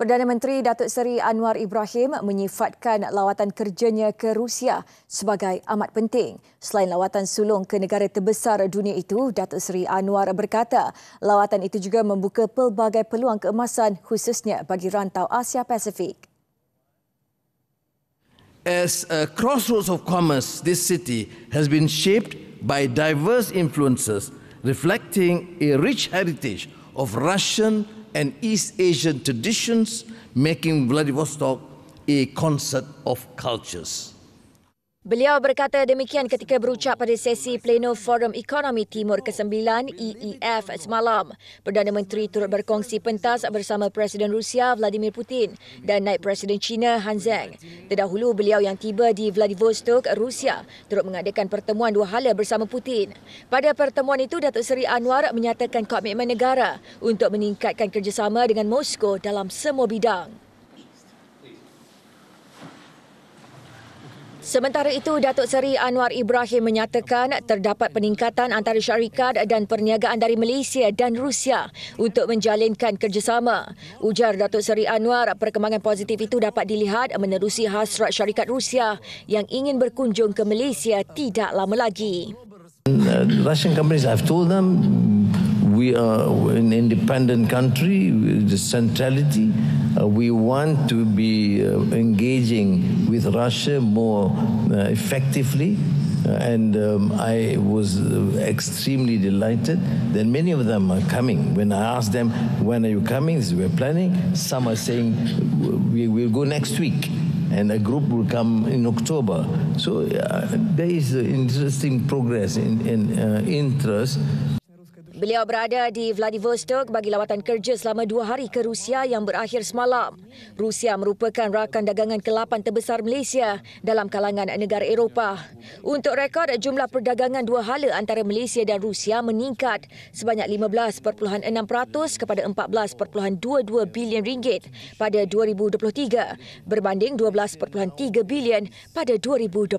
Perdana Menteri Datuk Seri Anwar Ibrahim menyifatkan lawatan kerjanya ke Rusia sebagai amat penting. Selain lawatan sulung ke negara terbesar dunia itu, Datuk Seri Anwar berkata lawatan itu juga membuka pelbagai peluang keemasan khususnya bagi rantau Asia Pasifik. As a crossroads of commerce, this city has been shaped by diverse influences reflecting a rich heritage of Russian and East Asian traditions, making Vladivostok a concert of cultures. Beliau berkata demikian ketika berucap pada sesi Pleno Forum Ekonomi Timur ke-9 EEF semalam. Perdana Menteri turut berkongsi pentas bersama Presiden Rusia Vladimir Putin dan Naib Presiden China Han Zheng. Terdahulu beliau yang tiba di Vladivostok, Rusia, turut mengadakan pertemuan dua hala bersama Putin. Pada pertemuan itu, Datuk Seri Anwar menyatakan komitmen negara untuk meningkatkan kerjasama dengan Moskow dalam semua bidang. Sementara itu, Datuk Seri Anwar Ibrahim menyatakan terdapat peningkatan antara syarikat dan perniagaan dari Malaysia dan Rusia untuk menjalinkan kerjasama. Ujar Datuk Seri Anwar, perkembangan positif itu dapat dilihat menerusi hasrat syarikat Rusia yang ingin berkunjung ke Malaysia tidak lama lagi. Russian companies, I've told them, we are an independent country, the centrality. Uh, we want to be uh, engaging with Russia more uh, effectively. Uh, and um, I was uh, extremely delighted that many of them are coming. When I asked them, when are you coming? We're planning. Some are saying, we will go next week. And a group will come in October. So uh, there is interesting progress in, in interest. Beliau berada di Vladivostok bagi lawatan kerja selama dua hari ke Rusia yang berakhir semalam. Rusia merupakan rakan dagangan ke-8 terbesar Malaysia dalam kalangan negara Eropah. Untuk rekod, jumlah perdagangan dua hala antara Malaysia dan Rusia meningkat sebanyak 15.6% kepada 14.22 bilion ringgit pada 2023 berbanding 12.3 bilion pada 2022.